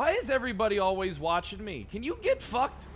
Why is everybody always watching me? Can you get fucked?